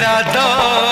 मेरा दौर